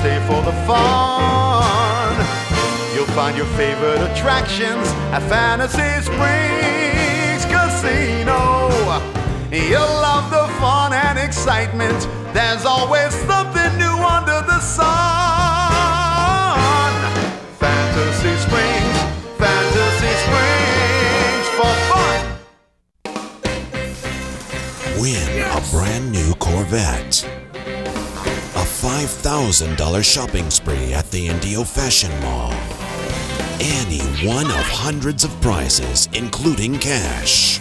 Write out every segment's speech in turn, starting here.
stay for the fun. You'll find your favorite attractions at Fantasy Springs Casino. You'll love the fun and excitement. There's always something new under the sun. Fantasy Springs, Fantasy Springs for fun. Win a brand new Corvette. A $5,000 shopping spree at the Indio Fashion Mall. Any one of hundreds of prizes, including cash.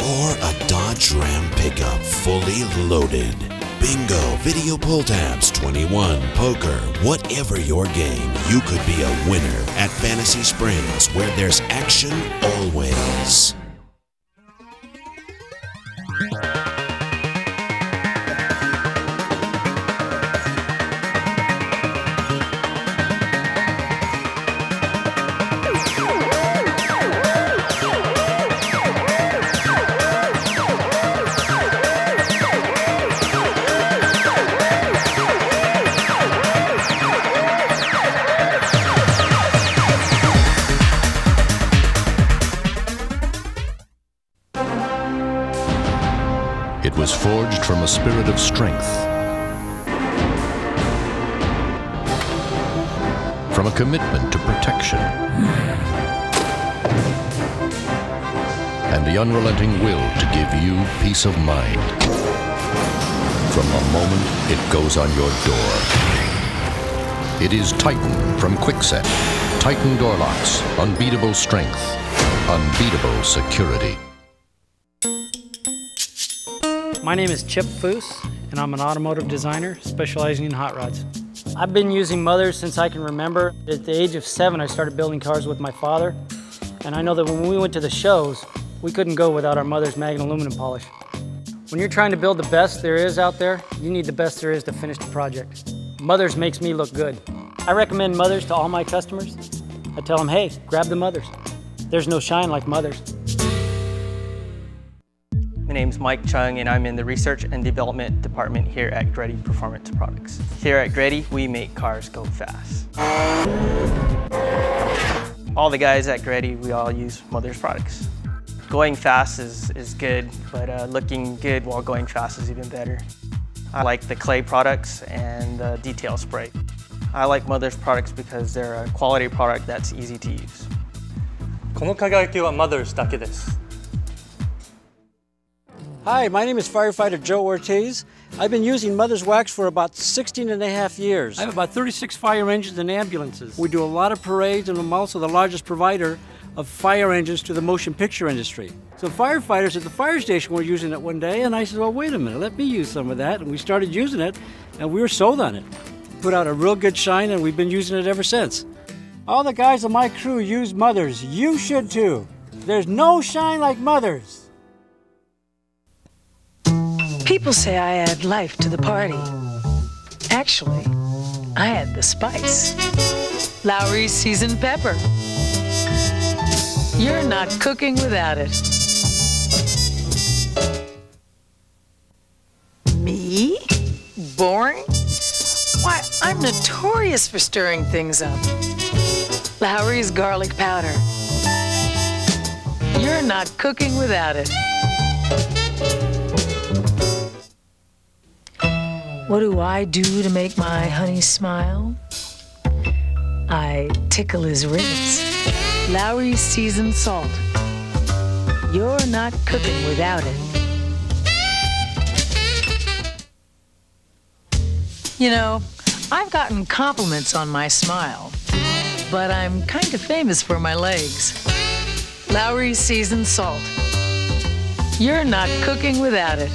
Or a Dodge Ram pickup fully loaded. Bingo, video pull tabs, 21, poker, whatever your game, you could be a winner at Fantasy Springs where there's action always. It was forged from a spirit of strength, from a commitment to protection, and the unrelenting will to give you peace of mind. From the moment it goes on your door. It is Titan from Kwikset. Titan door locks, unbeatable strength, unbeatable security. My name is Chip Foose, and I'm an automotive designer specializing in hot rods. I've been using Mothers since I can remember. At the age of seven, I started building cars with my father, and I know that when we went to the shows, we couldn't go without our Mother's Magnet aluminum polish. When you're trying to build the best there is out there, you need the best there is to finish the project. Mothers makes me look good. I recommend Mothers to all my customers. I tell them, hey, grab the Mothers. There's no shine like Mothers. My name's Mike Chung, and I'm in the Research and Development Department here at Greddy Performance Products. Here at Greddy, we make cars go fast. All the guys at Greddy, we all use Mother's products. Going fast is, is good, but uh, looking good while going fast is even better. I like the clay products and the detail spray. I like Mother's products because they're a quality product that's easy to use. この輝きは Mothers だけです。 Hi, my name is firefighter Joe Ortiz. I've been using Mother's Wax for about 16 and a half years. I have about 36 fire engines and ambulances. We do a lot of parades and I'm also the largest provider of fire engines to the motion picture industry. So firefighters at the fire station were using it one day and I said, well, wait a minute, let me use some of that. And we started using it and we were sold on it. Put out a real good shine and we've been using it ever since. All the guys on my crew use Mothers. You should too. There's no shine like Mothers. People say I add life to the party. Actually, I add the spice. Lawry's seasoned pepper. You're not cooking without it. Me? Boring? Why, I'm notorious for stirring things up. Lawry's garlic powder. You're not cooking without it. What do I do to make my honey smile? I tickle his ribs. Lawry's seasoned salt. You're not cooking without it. You know, I've gotten compliments on my smile, but I'm kind of famous for my legs. Lawry's seasoned salt. You're not cooking without it.